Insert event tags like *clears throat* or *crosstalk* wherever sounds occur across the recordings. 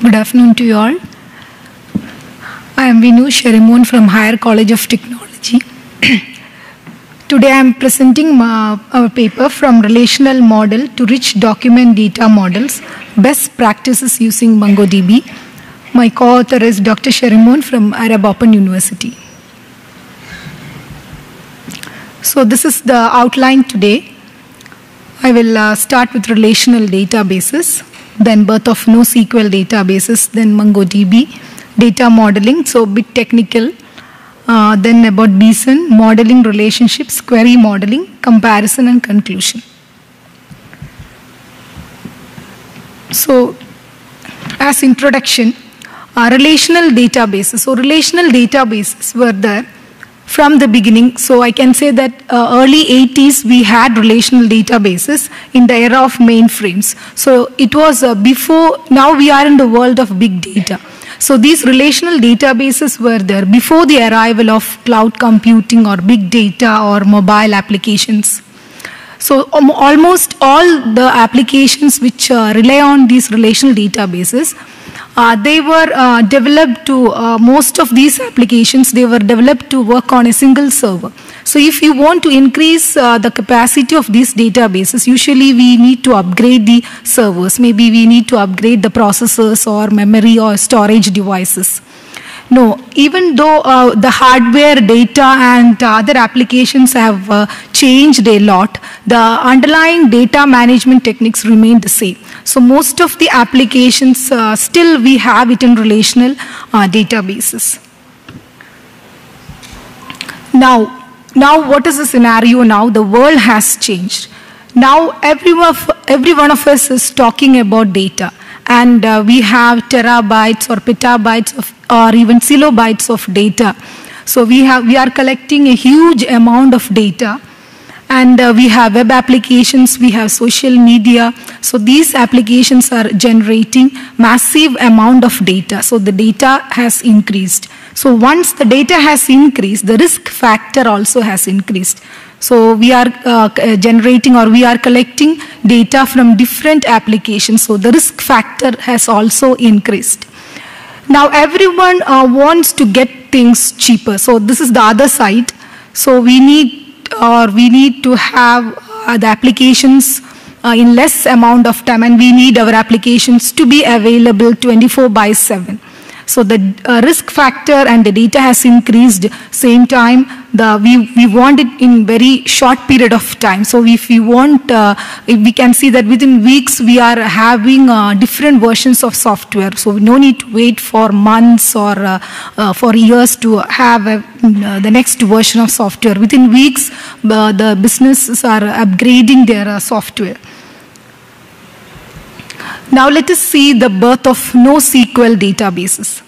Good afternoon to you all. I am Vinu Sherimon from Higher College of Technology. *clears throat* Today I am presenting my, our paper from relational model to rich document data models, best practices using MongoDB. My co-author is Dr. Sherimon from Arab Open University. So this is the outline today. I will uh, start with relational databases, then birth of NoSQL databases, then MongoDB, data modeling, so bit technical, uh, then about BSON, modeling relationships, query modeling, comparison and conclusion. So as introduction, uh, relational databases. So relational databases were there from the beginning. So I can say that uh, early 80s we had relational databases in the era of mainframes. So it was uh, before, now we are in the world of big data. So these relational databases were there before the arrival of cloud computing or big data or mobile applications. So um, almost all the applications which uh, rely on these relational databases they were uh, developed to, uh, most of these applications, they were developed to work on a single server. So if you want to increase uh, the capacity of these databases, usually we need to upgrade the servers. Maybe we need to upgrade the processors or memory or storage devices. No, even though uh, the hardware, data, and other applications have uh, changed a lot, the underlying data management techniques remain the same. So most of the applications uh, still we have it in relational uh, databases. Now, now what is the scenario now? The world has changed. Now every one of, every one of us is talking about data and uh, we have terabytes or petabytes of, or even kilobytes of data. So we, have, we are collecting a huge amount of data and uh, we have web applications, we have social media. So these applications are generating massive amount of data. So the data has increased. So once the data has increased, the risk factor also has increased. So we are uh, uh, generating or we are collecting data from different applications. So the risk factor has also increased. Now everyone uh, wants to get things cheaper. So this is the other side. So we need or we need to have uh, the applications uh, in less amount of time and we need our applications to be available 24 by 7. So the uh, risk factor and the data has increased. Same time, the we we want it in very short period of time. So if we want, uh, we can see that within weeks we are having uh, different versions of software. So no need to wait for months or uh, uh, for years to have a, uh, the next version of software. Within weeks, the businesses are upgrading their software. Now let us see the birth of NoSQL databases.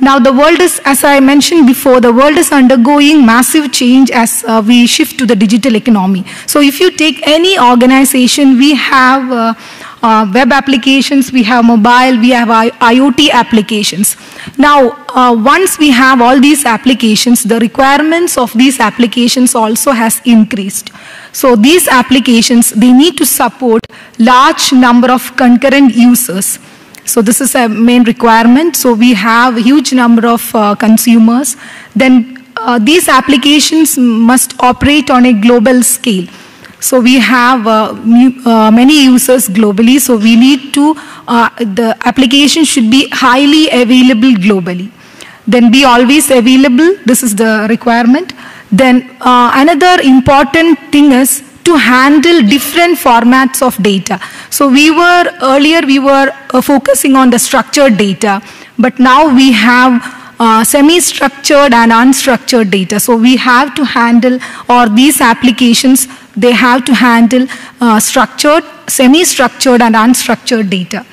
Now the world is, as I mentioned before, the world is undergoing massive change as uh, we shift to the digital economy. So if you take any organization, we have uh, uh, web applications, we have mobile, we have I IoT applications. Now, uh, once we have all these applications, the requirements of these applications also has increased. So these applications, they need to support large number of concurrent users. So this is a main requirement. So we have a huge number of uh, consumers. Then uh, these applications must operate on a global scale. So we have uh, uh many users globally. So we need to, uh, the application should be highly available globally. Then be always available. This is the requirement. Then uh, another important thing is to handle different formats of data. So we were, earlier we were uh, focusing on the structured data, but now we have uh, semi-structured and unstructured data. So we have to handle, or these applications, they have to handle uh, structured, semi-structured and unstructured data.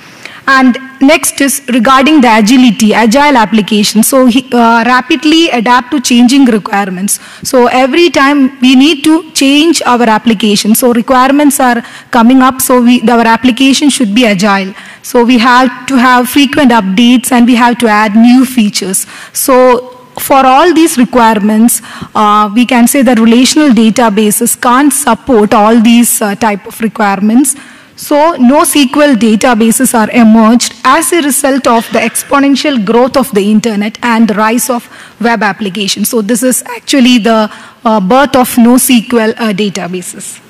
And next is regarding the agility, agile application. So uh, rapidly adapt to changing requirements. So every time we need to change our application. So requirements are coming up, so we, our application should be agile. So we have to have frequent updates and we have to add new features. So for all these requirements, uh, we can say that relational databases can't support all these uh, type of requirements. So NoSQL databases are emerged as a result of the exponential growth of the internet and the rise of web applications. So this is actually the uh, birth of NoSQL uh, databases.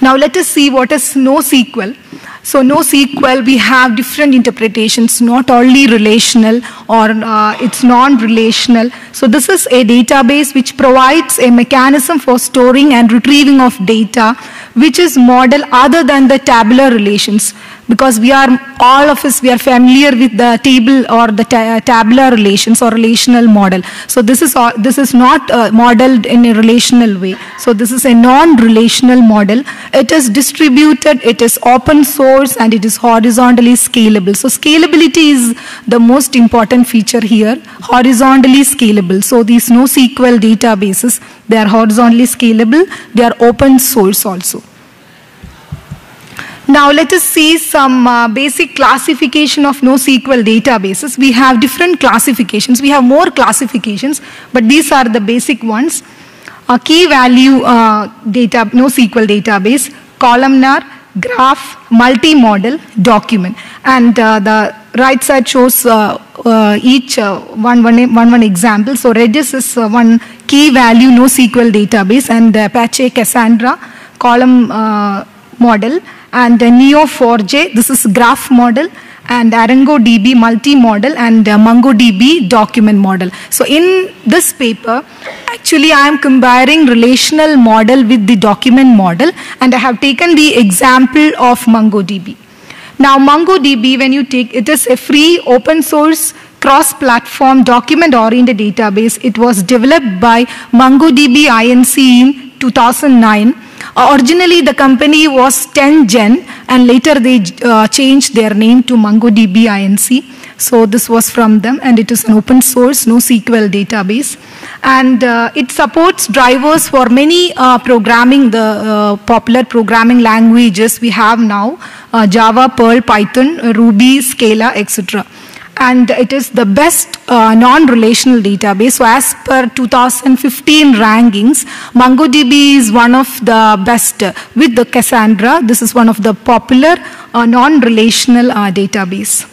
Now let us see what is NoSQL. So NoSQL, we have different interpretations, not only relational or uh, it's non-relational. So this is a database which provides a mechanism for storing and retrieving of data, which is model other than the tabular relations because we are all of us we are familiar with the table or the ta tabular relations or relational model. So this is all, this is not uh, modeled in a relational way. So this is a non relational model. It is distributed it is open source and it is horizontally scalable. So scalability is the most important feature here. Horizontally scalable. So these NoSQL databases they are horizontally scalable. They are open source also now let us see some uh, basic classification of NoSQL databases. We have different classifications. We have more classifications, but these are the basic ones. A key value uh, data, NoSQL database, columnar, graph, multi-model, document. And uh, the right side shows uh, uh, each uh, one, one, one, one example. So Redis is one key value NoSQL database and Apache Cassandra column model and Neo4j, this is graph model, and ArangoDB multi-model and uh, MongoDB document model. So in this paper, actually I am comparing relational model with the document model and I have taken the example of MongoDB. Now MongoDB, when you take, it is a free open source cross-platform document-oriented database. It was developed by MongoDB INC in 2009 uh, originally, the company was 10gen, and later they uh, changed their name to MongoDB INC. So this was from them, and it is an open source NoSQL database. And uh, it supports drivers for many uh, programming, the uh, popular programming languages we have now, uh, Java, Perl, Python, Ruby, Scala, etc and it is the best uh, non-relational database. So as per 2015 rankings, MongoDB is one of the best with the Cassandra. This is one of the popular uh, non-relational uh, database.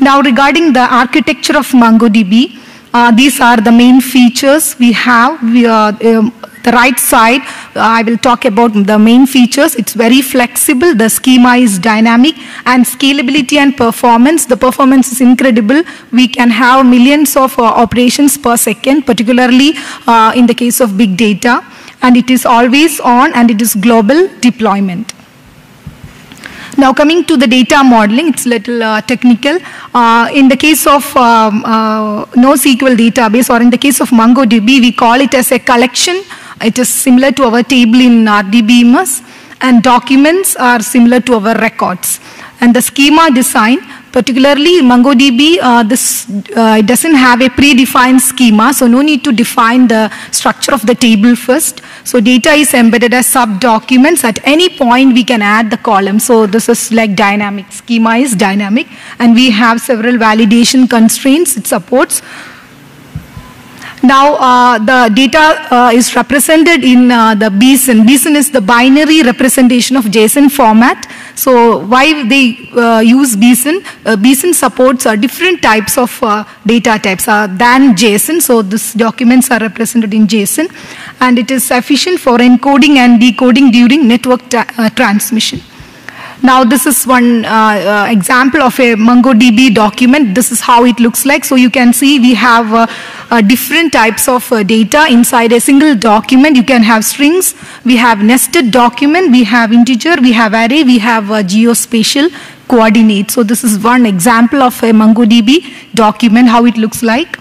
Now regarding the architecture of MongoDB, uh, these are the main features we have. We, uh, um, the right side, uh, I will talk about the main features. It's very flexible. The schema is dynamic and scalability and performance. The performance is incredible. We can have millions of uh, operations per second, particularly uh, in the case of big data. And it is always on and it is global deployment. Now coming to the data modeling, it's a little uh, technical. Uh, in the case of um, uh, NoSQL database or in the case of MongoDB, we call it as a collection. It is similar to our table in RDBMS and documents are similar to our records. And the schema design, particularly MongoDB, uh, this uh, doesn't have a predefined schema, so no need to define the structure of the table first. So data is embedded as sub-documents. At any point, we can add the column. So this is like dynamic. Schema is dynamic, and we have several validation constraints it supports. Now, uh, the data uh, is represented in uh, the BSON. BSON is the binary representation of JSON format. So, why they uh, use BSON? Uh, BSON supports uh, different types of data types than JSON. So, these documents are represented in JSON. And it is efficient for encoding and decoding during network transmission. Now this is one uh, uh, example of a MongoDB document. This is how it looks like. So you can see we have uh, uh different types of uh, data inside a single document. You can have strings, we have nested document, we have integer, we have array, we have geospatial coordinates. So this is one example of a MongoDB document, how it looks like.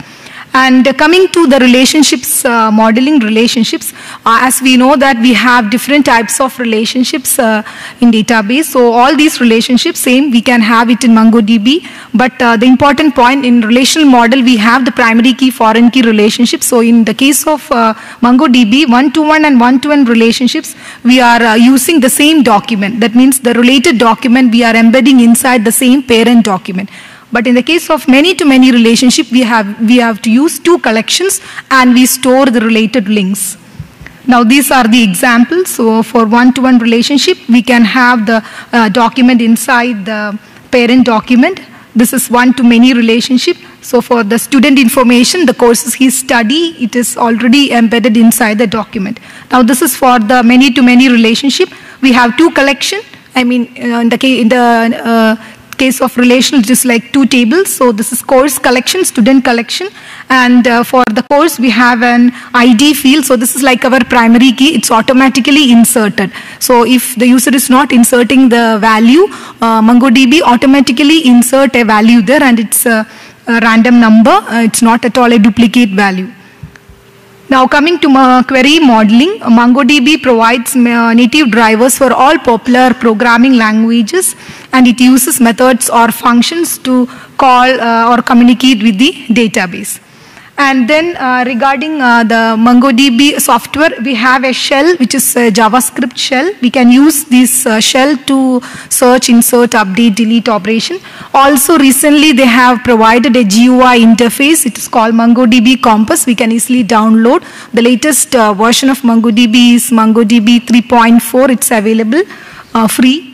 And coming to the relationships, uh, modeling relationships, uh, as we know that we have different types of relationships uh, in database. So all these relationships, same, we can have it in MongoDB. But the important point in relational model, we have the primary key, foreign key relationship. So in the case of MongoDB, one-to-one and one-to-one relationships, we are using the same document. That means the related document we are embedding inside the same parent document. But in the case of many-to-many relationship, we have, we have to use two collections and we store the related links. Now these are the examples. So for one-to-one relationship, we can have the uh, document inside the parent document. This is one-to-many relationship. So for the student information, the courses he study, it is already embedded inside the document. Now this is for the many-to-many relationship. We have two collection. I mean, uh, in the, in the uh, case of relational, just like two tables. So this is course collection, student collection. And uh, for the course, we have an ID field. So this is like our primary key. It's automatically inserted. So if the user is not inserting the value, uh, MongoDB automatically insert a value there and it's a, a random number. Uh, it's not at all a duplicate value. Now coming to query modeling, MongoDB provides uh, native drivers for all popular programming languages and it uses methods or functions to call uh, or communicate with the database. And then uh, regarding uh, the MongoDB software, we have a shell which is a JavaScript shell. We can use this uh, shell to search, insert, update, delete operation. Also recently they have provided a GUI interface. It is called MongoDB Compass. We can easily download. The latest uh, version of MongoDB is MongoDB 3.4. It's available uh, free.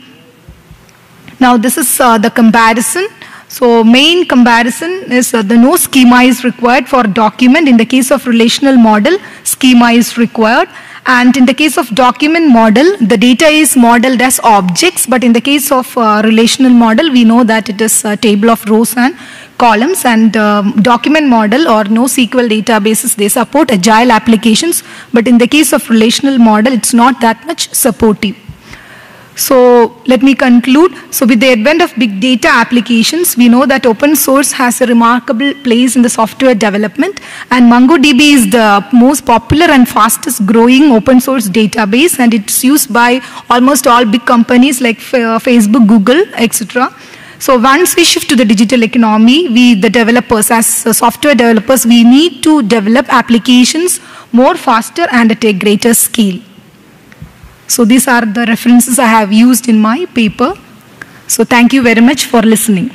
Now this is uh, the comparison. So main comparison is uh, the no schema is required for document. In the case of relational model, schema is required. And in the case of document model, the data is modeled as objects. But in the case of uh, relational model, we know that it is a table of rows and columns. And um, document model or NoSQL databases, they support agile applications. But in the case of relational model, it's not that much supportive. So let me conclude. So with the advent of big data applications, we know that open source has a remarkable place in the software development and MongoDB is the most popular and fastest growing open source database and it's used by almost all big companies like uh, Facebook, Google, etc. So once we shift to the digital economy, we, the developers, as uh, software developers, we need to develop applications more faster and at a greater scale. So these are the references I have used in my paper. So thank you very much for listening.